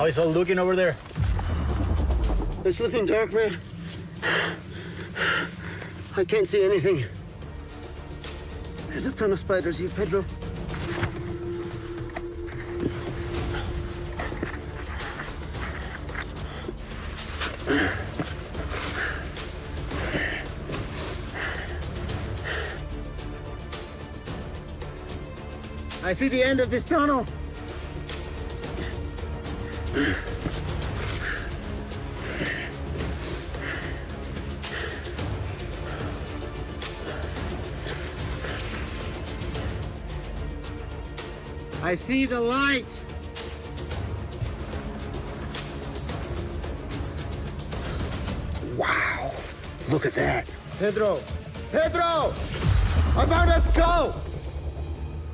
Oh, How's it looking over there? It's looking dark, man. I can't see anything. There's a ton of spiders here, Pedro. I see the end of this tunnel. I see the light. Wow. Look at that. Pedro. Pedro! I found a skull!